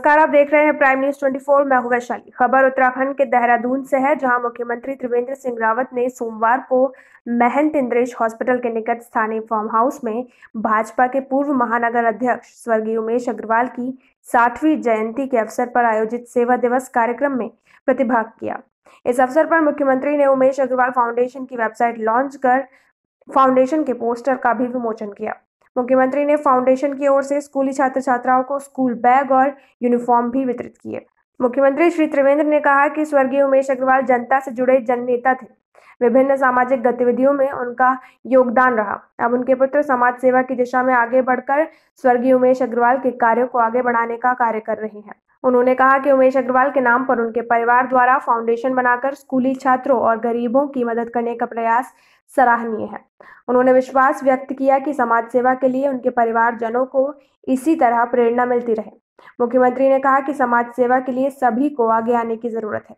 नमस्कार, आप देख रहे हैं प्राइम न्यूज़ 24 मैं हूँ वैशाली। खबर उत्तराखंड के देहरादून से है, जहाँ मुख्यमंत्री त्रिवेंद्र सिंह रावत ने सोमवार को महंत इंद्रेश हॉस्पिटल के निकट स्थानीय फार्म हाउस में भाजपा के पूर्व महानगर अध्यक्ष स्वर्गीय उमेश अग्रवाल की साठवीं जयंती के अवसर पर आयोजित सेवा दिवस कार्यक्रम में प्रतिभाग किया। इस अवसर पर मुख्यमंत्री ने उमेश अग्रवाल फाउंडेशन की वेबसाइट लॉन्च कर फाउंडेशन के पोस्टर का भी विमोचन किया। मुख्यमंत्री ने फाउंडेशन की ओर से स्कूली छात्र छात्राओं को स्कूल बैग और यूनिफॉर्म भी वितरित किए। मुख्यमंत्री श्री त्रिवेंद्र ने कहा कि स्वर्गीय उमेश अग्रवाल जनता से जुड़े जननेता थे। विभिन्न सामाजिक गतिविधियों में उनका योगदान रहा। अब उनके पुत्र समाज सेवा की दिशा में आगे बढ़कर स्वर्गीय उमेश अग्रवाल के कार्यों को आगे बढ़ाने का कार्य कर रहे हैं। उन्होंने कहा कि उमेश अग्रवाल के नाम पर उनके परिवार द्वारा फाउंडेशन बनाकर स्कूली छात्रों और गरीबों की मदद करने का प्रयास सराहनीय है। उन्होंने विश्वास व्यक्त किया कि समाज सेवा के लिए उनके परिवारजनों को इसी तरह प्रेरणा मिलती रहे। मुख्यमंत्री ने कहा कि समाज सेवा के लिए सभी को आगे आने की ज़रूरत है।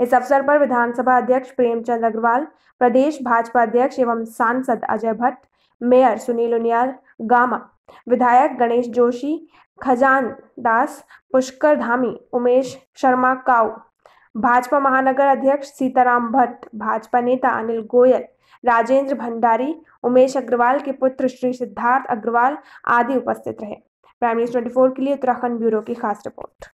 इस अवसर पर विधानसभा अध्यक्ष प्रेमचंद अग्रवाल, प्रदेश भाजपा अध्यक्ष एवं सांसद अजय भट्ट, मेयर सुनील उनियाल, गामा, विधायक गणेश जोशी, खजान दास, पुष्कर धामी, उमेश शर्मा काऊ, भाजपा महानगर अध्यक्ष सीताराम भट्ट, भाजपा नेता अनिल गोयल, राजेंद्र भंडारी, उमेश अग्रवाल के पुत्र श्री सिद्धार्थ अग्रवाल आदि उपस्थित रहे। प्राइम न्यूज़ ट्वेंटी के लिए उत्तराखंड ब्यूरो की खास रिपोर्ट।